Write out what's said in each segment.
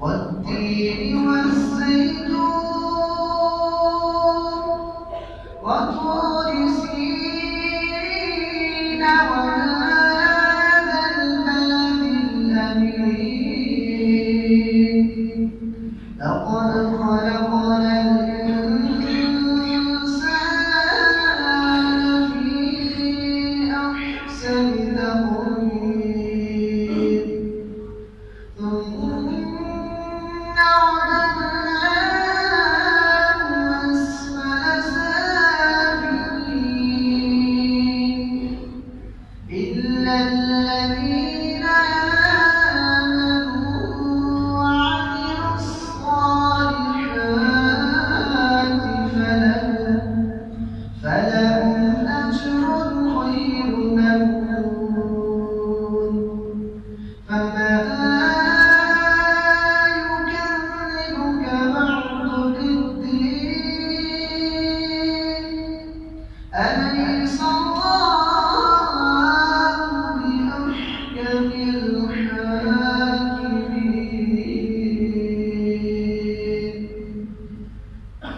والتين والزيتون وطور سيرين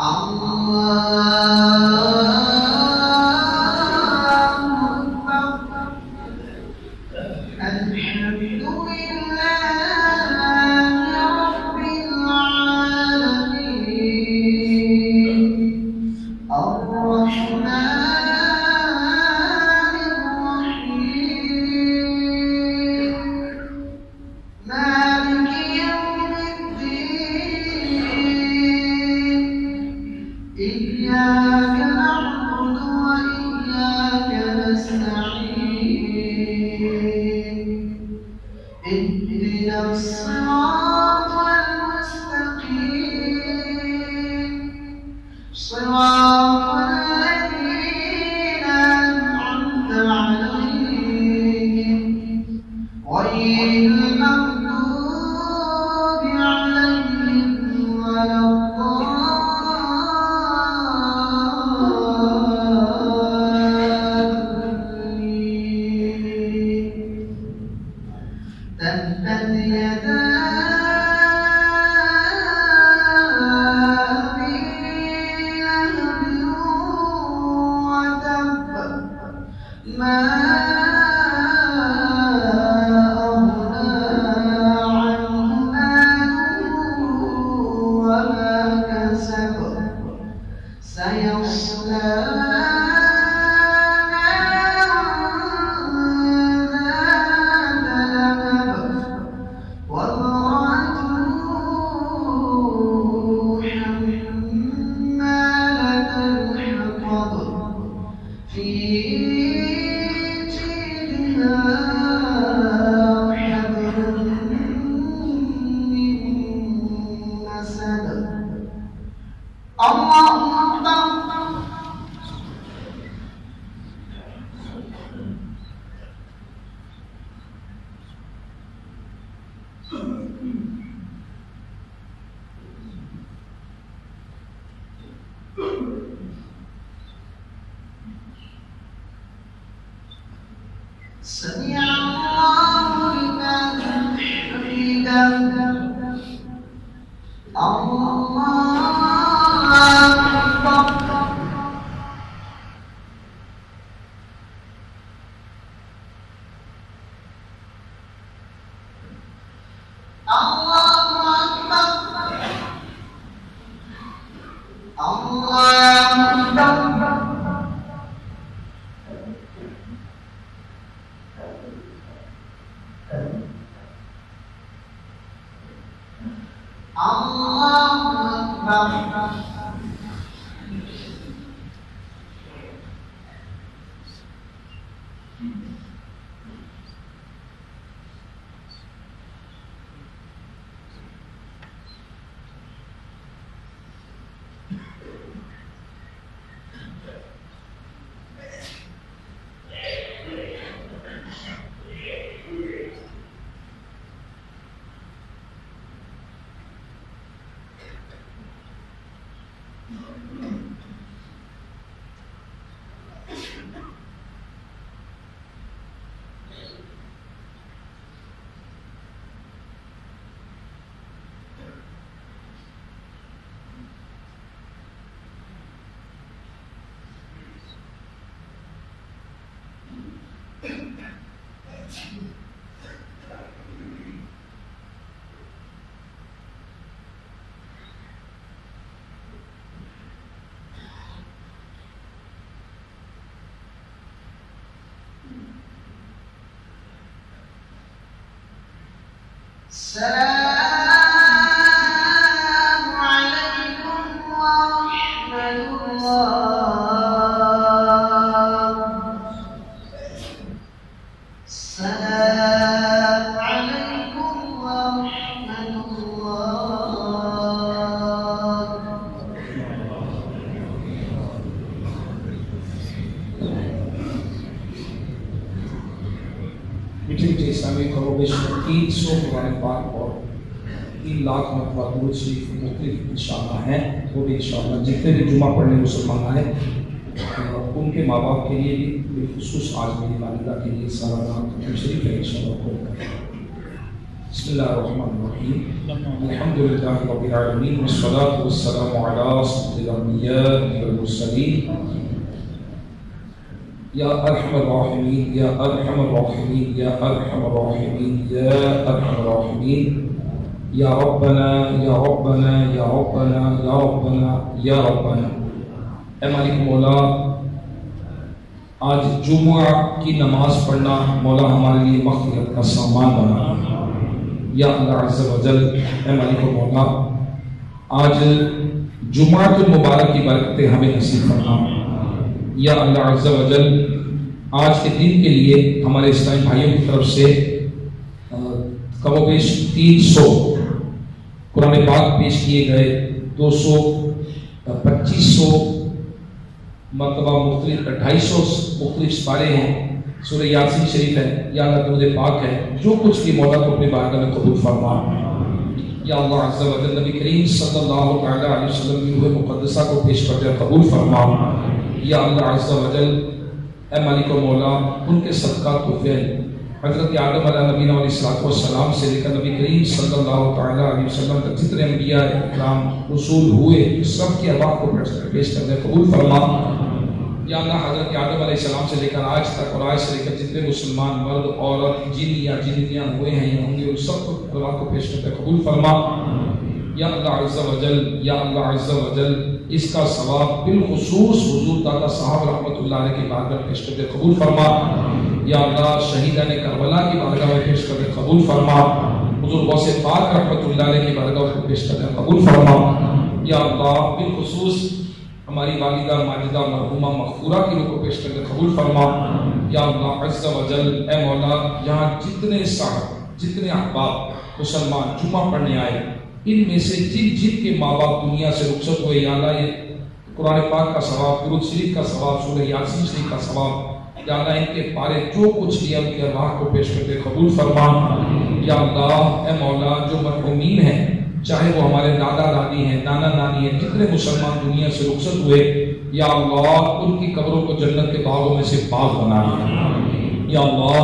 Allah. Oh. الله أكبر السلام تین سو قرآن پاک اور تین لاکھ مرتبہ درود شریف مختلف انشاءاللہ ہیں، وہ بھی انشاءاللہ جتنے بھی جمعہ پڑھنے مسلمان آئے ان کے ماں باپ کے لیے بھی بالخصوص آج میری والدہ کے لیے سارا نام ختم شریف ہے، انشاءاللہ کھول کر بسم اللہ الرحمن الرحیم۔ الحمد للہ رب العالمین، والصلاة والسلام علی سید الانبیاء والمرسلین۔ یا ارحم الراحمین یا ارحم الراحمین یا ارحم الراحمین یا ارحم الراحمین یا ربنا یا ربنا یا ربنا یا ربنا یا ربنا. اے مالک مولا، آج جمعہ کی نماز پڑھنا مولا ہمارے لیے مغفرت کا سامان بنا۔ یا اللہ عز و جل، اے مالک مولا، آج جمعہ المبارک کی برکتیں ہمیں نصیب کرنا یا اللہ عز و جل آج کے دن کے لیے ہمارے اسلامی بھائیوں کی طرف سے کم و بیش تین سو، قرآن پاک پیش کیے گئے دو سو پچیس سو، مرتبہ مختلف ڈھائی سو مختلف سپارے ہیں۔ سورہ یاسین شریف ہے، یا اللہ درود پاک ہے۔ جو کچھ بھی مولا کو اپنے بارگاہ میں قبول فرما۔ یا اللہ عز و جل نبی کریم صلی اللہ علیہ وسلم کی روح مقدسہ کو پیش کرتے قبول فرما۔ یا اللہ عز و جل، اے مالک و مولا، ان کے صدقات کو فعل حضرت آدم علیہ نبی علیہ السلام والسلام سے لے کر نبی کریم صلی اللہ تعالی علیہ وسلم تک جتنے انبیاء اکرام رسول ہوئے، سب کی ارواح کو پیش کرتے قبول فرما۔ یا اللہ، حضرت آدم علیہ السلام سے لے کر آج تک اور آج سے لے کر جتنے مسلمان، مرد، عورت، جن یا جنیاں ہوئے ہیں یا ہوں گے ان سب کو ارواح کو پیش کرتے قبول فرما۔ یا اللہ عز و جل، یا اللہ عز و جل، اس کا ثواب بالخصوص حضور دادا صاحب رحمۃ اللہ علیہ کی بارگاہ پیش کرتے قبول فرما۔ یا اللہ شہیدان کربلا کی بارگاہ میں پیش کرتے قبول فرما۔ حضور غوث پاک رحمۃ اللہ علیہ کی بارگاہ میں پیش کرتے قبول فرما۔ یا اللہ بالخصوص ہماری والدہ، ماجدہ، مرحومہ، مغفورہ کی روح کو پیش کرتے قبول فرما۔ یا اللہ عز و جل، اے مولا، یہاں جتنے صاحب، جتنے احباب، مسلمان، جمعہ پڑھنے آئے ان میں سے جن جن کے ماں باپ دنیا سے رخصت ہوئے، یا اللہ، یہ قرآن پاک کا ثواب، درود شریف کا ثواب، سورہ یاسین شریف کا ثواب، یا اللہ، ان کے پارے جو کچھ لیا ان کے ارواح کو پیش کرتے قبول فرما۔ یا اللہ، اے مولا، جو مرحومین ہیں، چاہے وہ ہمارے دادا دادی ہیں، نانا نانی ہیں، جتنے مسلمان دنیا سے رخصت ہوئے، یا اللہ، ان کی قبروں کو جنت کے باغوں میں سے باغ بنا۔ یا اللہ،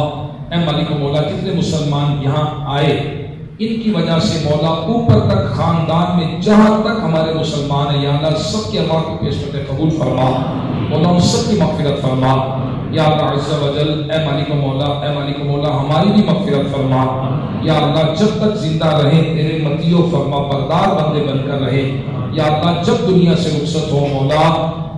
اے مالک مولا، جتنے مسلمان یہاں آئے ان کی وجہ سے مولا اوپر تک خاندان میں جہاں تک ہمارے مسلمان ہیں، یا اللہ سب کے اللہ کی پیشکش قبول فرما، مولا ان سب کی مغفرت فرما۔ یا اللہ عز و جل، اے مالک و مولا، اے مالک و مولا، ہماری بھی مغفرت فرما۔ یا اللہ جب تک زندہ رہے تیرے متیو فرما بردار بندے بن کر رہے یا اللہ جب دنیا سے رخصت ہو مولا،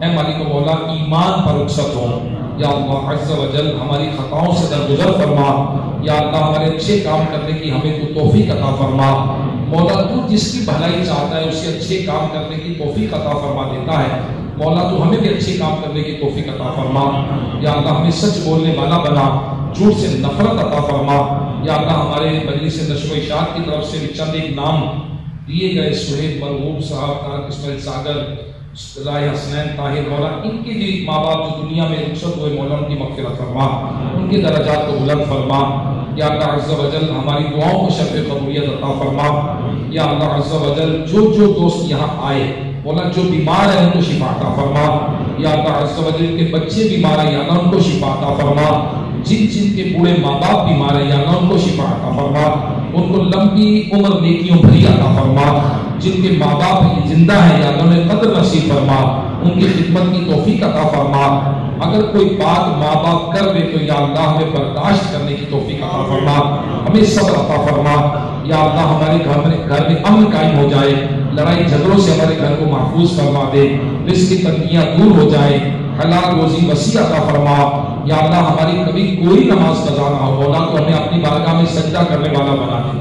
اے مالک و مولا، ایمان پر رخصت ہو یا اللہ عز و جل ہماری خطاؤں سے درگزر فرما۔ یا اللہ ہمارے اچھے کام کرنے کی ہمیں تو توفیق عطا فرما۔ مولا تو جس کی بھلائی چاہتا ہے اسے اچھے کام کرنے کی توفیق عطا فرما دیتا ہے۔ مولا تو ہمیں بھی اچھے کام کرنے کی توفیق عطا فرما۔ یا اللہ ہمیں سچ بولنے والا بنا، جھوٹ سے نفرت عطا فرما۔ یا اللہ ہمارے مجلس نشو و اشاعت کی طرف سے بھی چند ایک نام دیے گئے سہیب مرغوب صاحب طارق اسماعیل ساگر حسنین طاہر مولا، ان کے بھی ماں باپ جو دنیا میں رخصت ہوئے مولا ان کی مغفرت فرما، ان کے درجات کو بلند فرما۔ یا اللہ عز و جل ہماری دعاؤں کو شرف قبولیت عطا فرما۔ یا اللہ عز و جل جو جو دوست یہاں آئے مولا جو بیمار ہیں ان کو شفا عطا فرما۔ یا اللہ عز و جل کے بچے بیمار ہیں یا اللہ ان کو شفا عطا فرما۔ جن جن کے بوڑھے ماں باپ بیمار ہیں یا اللہ ان کو شفا عطا فرما۔ ان کو لمبی عمر نیکیوں بھری عطا فرما۔ جن کے ماں باپ زندہ ہیں، یا اللہ انہیں قدر نصیب فرما، ان کی خدمت کی توفیق عطا فرما۔ اگر کوئی بات ماں باپ کر دے، تو یا اللہ ہمیں برداشت کرنے کی توفیق عطا فرما۔ ہمیں صبر عطا فرما۔ یا اللہ ہمارے گھر میں گھر میں امن قائم ہو جائے۔ لڑائی جھگڑوں سے ہمارے گھر کو محفوظ فرما دے۔ رزق کی تنگیاں دور ہو جائیں حلال روزی وسیع عطا فرما۔ یا اللہ ہماری کبھی کوئی نماز قضا نہ ہو۔ مولا تو ہمیں اپنی بارگاہ میں سجدہ کرنے والا بنا دے۔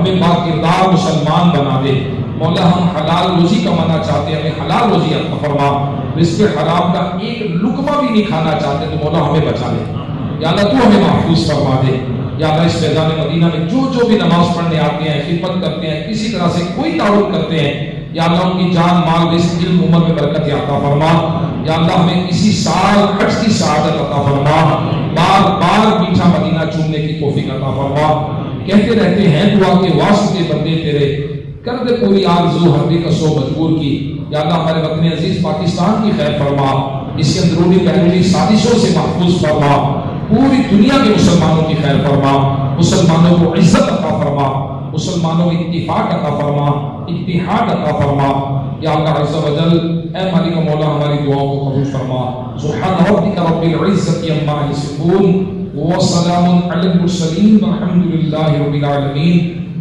ہمیں با کردار مسلمان بنا دے۔ مولا ہم حلال روزی کمانا چاہتے ہیں، ہمیں حلال روزی عطا فرما۔ رزق حرام کا ایک لقمہ بھی نہیں کھانا چاہتے، تو مولا ہمیں بچا لے۔ یا اللہ تو ہمیں محفوظ فرما دے۔ یا اللہ اس فیضان مدینہ میں جو جو بھی نماز پڑھنے آتے ہیں، خدمت کرتے ہیں، کسی طرح سے کوئی تعلق کرتے ہیں، یا اللہ ان کی جان، مال، رزق، علم، عمر میں برکت عطا فرما۔ یا اللہ ہمیں کسی سال، حج کی سعادت عطا فرما۔ بار بار میٹھا مدینہ چومنے کی توفیق عطا فرما۔ کہتے رہتے ہیں، دعا کے واسطے بندے تیرے۔ کر دے پوری آرزو ہردی کا سو مجبور کی۔ یا اللہ ہمارے وطن عزیز پاکستان کی خیر فرما۔ اس کے اندرونی بیرونی سازشوں سے محفوظ فرما۔ پوری دنیا کے مسلمانوں کی خیر فرما۔ مسلمانوں کو عزت عطا فرما۔ مسلمانوں کو اتفاق عطا فرما۔ اتحاد عطا فرما۔ یا اللہ عز و جل، اے مالک مولا، ہماری دعاؤں کو قبول فرما۔ سبحان ربک رب العزت عما یصفون۔ وسلام علی المرسلین والحمد للہ رب العالمین۔